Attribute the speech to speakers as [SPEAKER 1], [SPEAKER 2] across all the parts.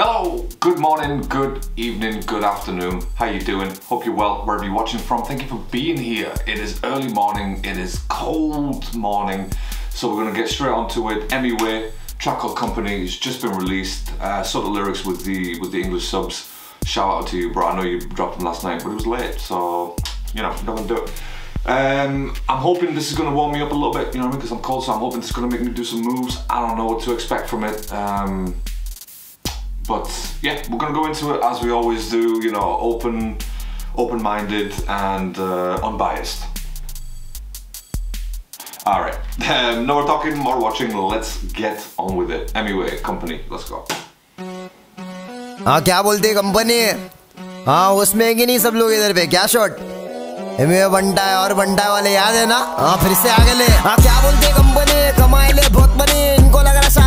[SPEAKER 1] Hello, good morning, good evening, good afternoon. How you doing? Hope you're well wherever you're watching from. Thank you for being here. It is early morning, it is cold morning, so we're gonna get straight onto it. Anyway, track called Company has just been released. Uh, saw the lyrics with the with the English subs. Shout out to you, bro. I know you dropped them last night, but it was late, so you know, not do it. Um, I'm hoping this is going to warm me up a little bit, you know, what I mean, because I'm cold, so I'm hoping this is going to make me do some moves. I don't know what to expect from it. Um, but yeah, we're gonna go into it as we always do, you know, open, open-minded and uh, unbiased. All right, um, no more talking, more watching. Let's get on with it. Anyway, company, let's go.
[SPEAKER 2] हाँ क्या बोलती है company हाँ उसमें है कि नहीं सब लोग इधर पे क्या शॉट में बंटा है और बंटा वाले याद है ना हाँ फिर से आगे ले हाँ क्या बोलते है कंपनी कमाए ले बहुत बनी इनको लग रहा सारे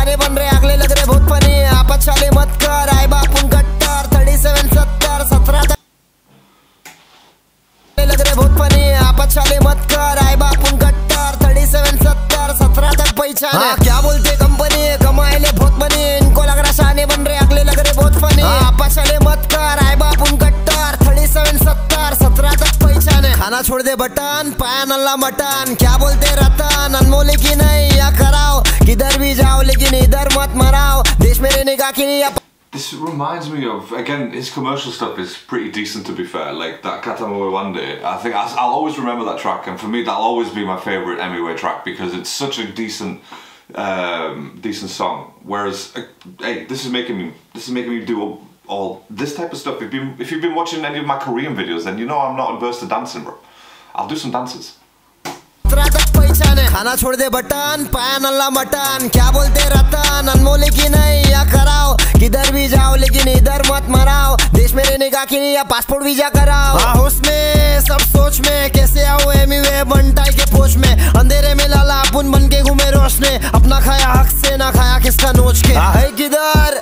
[SPEAKER 2] बन रहे खाना छोड़ दे बटन पाया नल्ला मटन। क्या बोलते रतन? अनमोले की नहीं या कराओ। किधर भी जाओ लेकिन इधर मत मराओ। देश में रहने का कि नहीं
[SPEAKER 1] This reminds me of, again, his commercial stuff is pretty decent to be fair, like that Khatam Hue Wande, I think I'll always remember that track. And for me that'll always be my favourite Emiway track because it's such a decent um, decent song. Whereas, uh, hey, this is making me, this is making me do all, this type of stuff. If you if you've been watching any of my Korean videos, then you know I'm not adverse to dancing, bro. I'll do some dances.
[SPEAKER 2] खाना छोड़ दे button mutton. क्या बोलते रतन की नहीं या कराओ। किधर भी जाओ लेकिन इधर मत मराओ। देश मेरे निगाह की पासपोर्ट वीज़ा कराओ। हाँ होश में सब सोच में कैसे आओ के पोच में। अंधेरे में लाला अपन बन के घूमे रोशने। अपना खाया हक से ना खाया किसका नोच के। है किधर?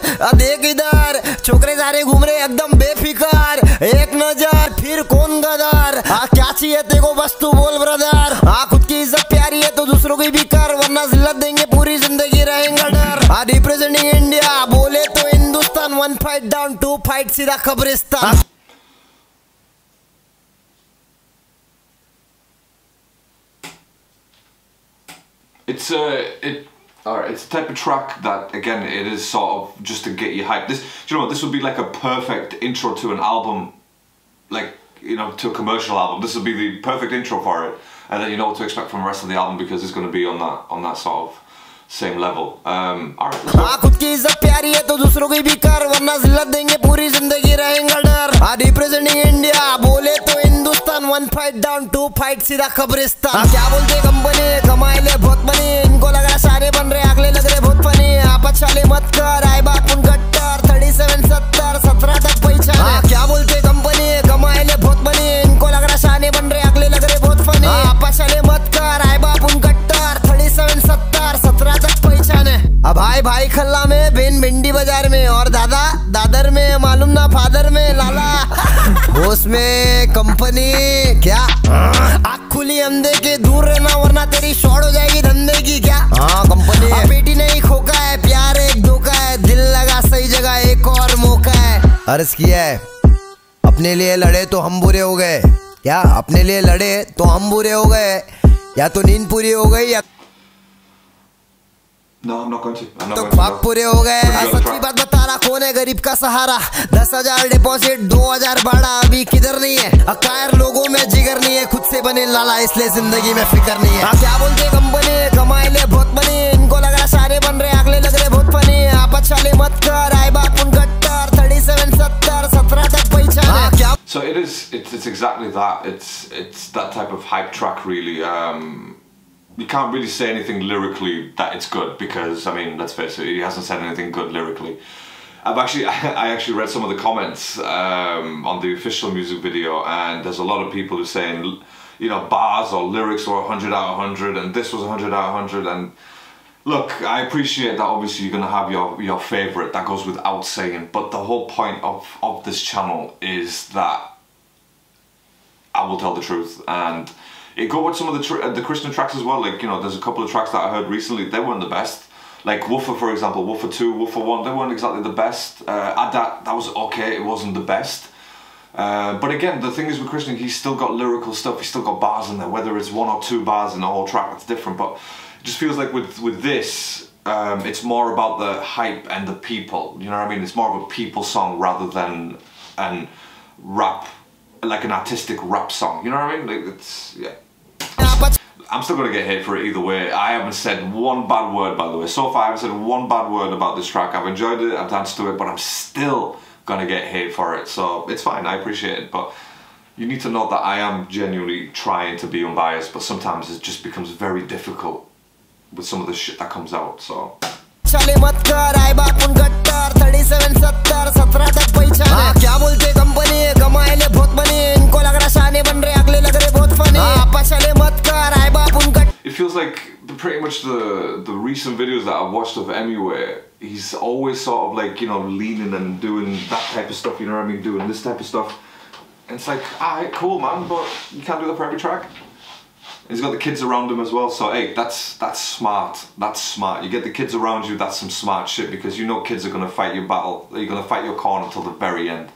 [SPEAKER 2] चाहिए तेको बस तू बोल ब्रदर हाँ खुद की इज़्ज़त प्यारी है तो दूसरों की भी कर वरना जिल्लत देंगे पूरी ज़िंदगी रहेंगे डर हाँ रिप्रेजेंटिंग इंडिया बोले तो Hindustan one fight down two fight सीधा कब्रिस्तान
[SPEAKER 1] It's a it. Alright, it's the type of track that again it is sort of just to get you hyped. This, do you know, what, this would be like a perfect intro to an album, like you know, to a commercial album. This would be the perfect intro for it, and then you know what to expect from the rest of the album because it's going to be on that on that sort of same level. Um, alright, let's go.
[SPEAKER 2] हाँ खुद की इज्जत प्यारी है तो दूसरों की भी कर वरना जिल्लत देंगे पूरी जिंदगी रहेंगे डर हाँ रिप्रेजेंटिंग इंडिया बोले तो Hindustan one fight down to fight सीधा कब्रिस्तान हाँ, क्या बोलते कंपनी कमाए ले बहुत बनी इनको लग रहा सारे बन रहे अगले लग रहे बहुत फनी आपस वाले मत कर आए बाप उन कट्टर थर्टी सेवन सत्तर सत्रह तक पहचान हाँ, क्या बोलते भाई खल्ला में बेन भिंडी बाज़ार में। और दादा दादर में मालूम ना फादर में लाला। होश में कंपनी क्या? आँख खुली अंधे के दूर रहना वरना तेरी शॉर्ट हो जाएगी धंधे की क्या? हाँ कंपनी बेटी नहीं खोका है प्यार एक धोखा है दिल लगा सही जगह एक और मौका है। अर्ज़ किया है। अपने लिए लड़े तो हम बुरे हो गए। क्या? अपने लिए लड़े तो हम बुरे हो गए। या तो नींद पूरी हो गई या
[SPEAKER 1] No, I'm not going to. I'm not
[SPEAKER 2] तो
[SPEAKER 1] no.
[SPEAKER 2] पूरे हो गए सच्ची बात बता रहा कौन है गरीब का सहारा दस हज़ार डिपॉजिट दो हज़ार भाड़ा अभी किधर नहीं है अकायर लोगों में जिगर नहीं है खुद से बने लाला इसलिए ज़िंदगी में फ़िक्र नहीं है हाँ, क्या बोलते कंपनी कमाए ले बहुत बनी इनको लग रहा सारे बन रहे अगले लग रहे बहुत फनी आपस वाले मत कर आए बाप उन कट्टर थर्टी सेवन सत्तर सत्रह तक पहचान क्या
[SPEAKER 1] So it is. It's, it's exactly that. It's it's that type of hype track, really. Um, you can't really say anything lyrically that it's good because I mean, let's face it, he hasn't said anything good lyrically. I've actually I actually read some of the comments um, on the official music video, and there's a lot of people who saying, you know, bars or lyrics were 100 out of 100, and this was 100 out of 100, and Look, I appreciate that obviously you're gonna have your your favorite, that goes without saying, but the whole point of, of this channel is that I will tell the truth and it go with some of the tr- the Christian tracks as well. Like you know, there's a couple of tracks that I heard recently. They weren't the best. Like Woofer, for example, Woofer 2, Woofer 1, they weren't exactly the best. Uh, Adat, that was okay, it wasn't the best. Uh, but again, the thing is with Christian, he's still got lyrical stuff, he's still got bars in there, whether it's one or two bars in the whole track, that's different. But it just feels like with, with this, um, it's more about the hype and the people, you know what I mean? It's more of a people song rather than an rap, like an artistic rap song, you know what I mean? Like, it's, yeah. I'm still gonna get hit for it either way. I haven't said one bad word, by the way. So far, I haven't said one bad word about this track. I've enjoyed it, I've danced to it, but I'm still gonna get hate for it. So it's fine, I appreciate it. But you need to know that I am genuinely trying to be unbiased, but sometimes it just becomes very difficult with some of the shit that comes out. So.
[SPEAKER 2] चले मत कर आए बापुन gutter 37 70 17 तक पहचान हाँ, क्या बोलते company कमाए ले बहुत बनी इनको लग रहा शाने बन रहे अगले लग रहे बहुत फनी आपा चले मत कर आए बापुन gutter
[SPEAKER 1] It feels like the, pretty much the the recent videos that I've watched of Emywhere, he's always sort of like, you know, leaning and doing that type of stuff, you know what I mean, doing this type of stuff. And it's like, alright, cool man, but you can't do that for every track. He's got the kids around him as well, so hey, that's that's smart. That's smart. You get the kids around you, that's some smart shit because you know kids are gonna fight your battle. You're gonna fight your corner until the very end.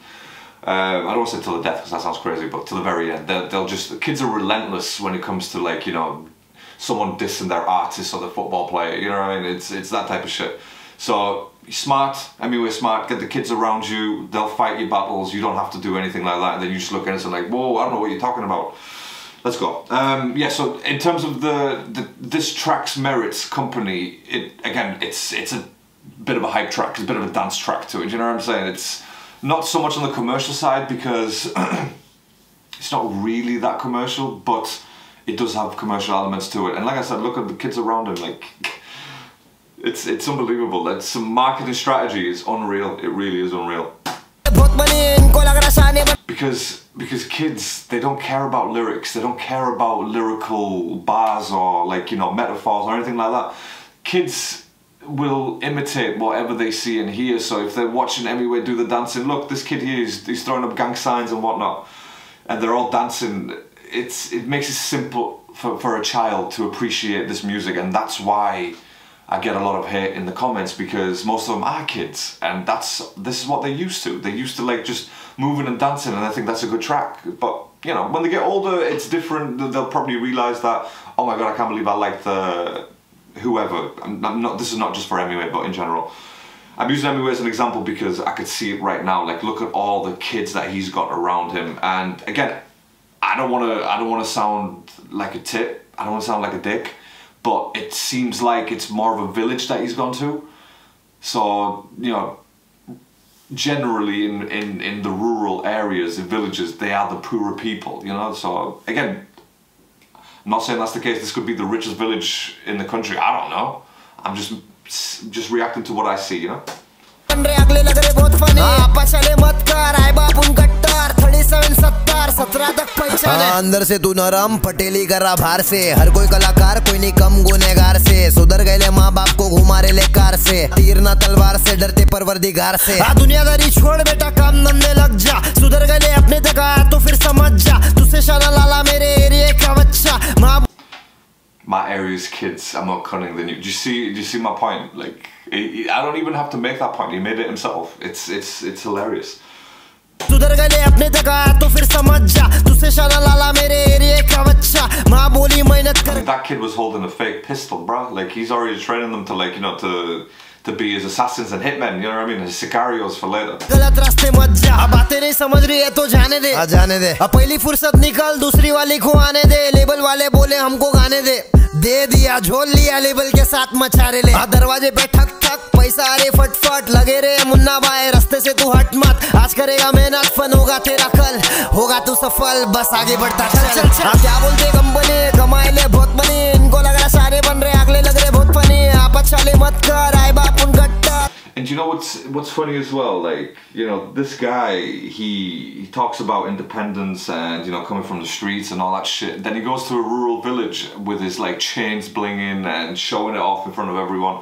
[SPEAKER 1] Um, I don't want to say till the death because that sounds crazy, but to the very end, they'll, they'll just kids are relentless when it comes to like you know someone dissing their artist or the football player. You know what I mean? It's it's that type of shit. So smart, anyway, smart. Get the kids around you. They'll fight your battles. You don't have to do anything like that. And then you just look at it and like, whoa, I don't know what you're talking about. Let's go. Um, yeah. So in terms of the, the this track's merits, company, it again, it's it's a bit of a hype track. It's a bit of a dance track to it. You know what I'm saying? It's not so much on the commercial side because it's not really that commercial, but it does have commercial elements to it. And like I said, look at the kids around him. Like it's it's unbelievable. That some marketing strategy is unreal. It really is unreal. Because because kids they don't care about lyrics. They don't care about lyrical bars or like you know metaphors or anything like that. Kids will imitate whatever they see and hear. So if they're watching Emiway do the dancing look this kid here is he's throwing up gang signs and whatnot. And they're all dancing. It's it makes it simple for, for a child to appreciate this music. And that's why I get a lot of hate in the comments because most of them are kids and that's this is what they're used to. They're used to like just moving and dancing and I think that's a good track. But you know, when they get older it's different. They'll probably realise that, oh my god, I can't believe I like the whoever. I'm, not this is not just for Emiway, but in general. I'm using Emiway as an example because I could see it right now. Like look at all the kids that he's got around him and again I don't wanna I don't wanna sound like a tit. I don't wanna sound like a dick but it seems like it's more of a village that he's gone to. So, you know, generally in, in, in the rural areas, in villages, they are the poorer people, you know. So, again, I'm not saying that's the case. This could be the richest village in the country. I don't know. I'm just just reacting to what I see, you know.
[SPEAKER 2] बन रहे अगले लग रहे बहुत funny आपा चले मत कर आए बापुन गट्टर 37 70 17 तक पहचान है अंदर से तू नरम पटेली करा बाहर से हर कोई कलाकार कोई नहीं कम गुनेगार से सुधर गए माँ बाप को घुमा रहे ले कार से तीर ना तलवार से डरते परवरदिगार से आ दुनियादारी छोड़ बेटा काम धंधे लग जा सुधर गए अपने तक आया तो फिर समझ जा तुझसे शाना लाला मेरे एरिया का बच्चा माँ
[SPEAKER 1] my area's kids are more cunning than you. Do you see? Do you see my point? Like, I I don't even have to make that point. He made it himself. It's it's it's hilarious.
[SPEAKER 2] सुधर गए अपने तक आया तो फिर समझ जा तुझसे शाना लाला मेरे एरिया का बच्चा माँ बोली मेहनत कर
[SPEAKER 1] that kid was holding a fake pistol, bro. Like he's already training them to like you know to to be his assassins and hitmen. You know what I mean? His sicarios for later.
[SPEAKER 2] गलत रास्ते मत जा अब बातें नहीं समझ रही है तो जाने दे आ जाने दे अब पहली फुर्सत निकल दूसरी वाली को आने दे लेबल वाले बोले हमको गाने दे दे दिया झोल लिया लेबल के साथ मचारे ले आ दरवाजे पे ठक ठक पैसा अरे फटफट लगे रे मुन्ना भाई रास्ते से तू हट मत आज करेगा मेहनत फन होगा तेरा कल होगा तू सफल बस आगे बढ़ता चल चल चल हाँ, क्या बोलते कंपनी कमाए ले बहुत बनी इनको लग रहा सारे बन रहे अगले लग रहे बहुत फनी आप चले मत कर आए बाप उन गट्टा
[SPEAKER 1] And you know what's what's funny as well? Like you know, this guy he he talks about independence and you know coming from the streets and all that shit. Then he goes to a rural village with his like chains blinging and showing it off in front of everyone.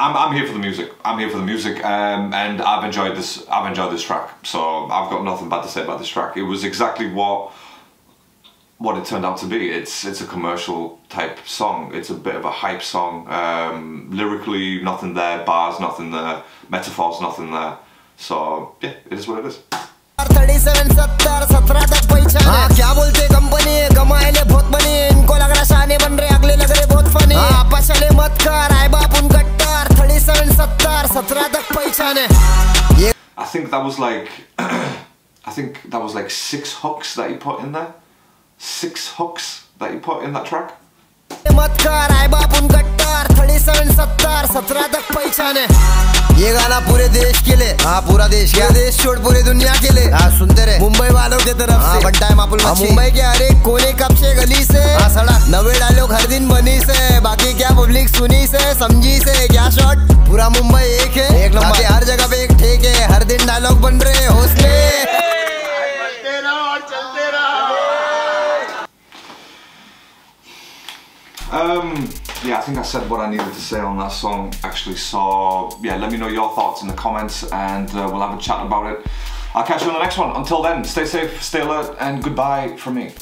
[SPEAKER 1] I'm, I'm here for the music. I'm here for the music, um, and I've enjoyed this. I've enjoyed this track, so I've got nothing bad to say about this track. It was exactly what what it turned out to be. It's it's a commercial type song. It's a bit of a hype song. Um, lyrically, nothing there. Bars, nothing there. Metaphors, nothing there. So yeah, it is what it is. That was like I think that was like six hooks that he put in there. Six hooks that he put in that track.
[SPEAKER 2] मत कर आए बाप उन 37 70 17 तक पहचान। है ये गाना पूरे देश के लिए। हाँ पूरा देश क्या? देश छोड़ पूरी दुनिया के लिए। हाँ सुनते रहे। मुंबई वालों के तरफ़ हाँ बनता है मापुल मुंबई के हर एक कोने कब से गली से? हाँ सड़क नवे डायलॉग हर दिन बनी से। बाकी क्या पब्लिक सुनी से समझी से क्या शॉट पूरा मुंबई एक है। एक नंबर। हर जगह पे एक ठेक है। हर दिन डायलॉग बन रहे हौसले
[SPEAKER 1] Um, yeah, I think I said what I needed to say on that song actually. So yeah, let me know your thoughts in the comments and uh, we'll have a chat about it. I'll catch you on the next one. Until then, stay safe, stay alert, and goodbye from me.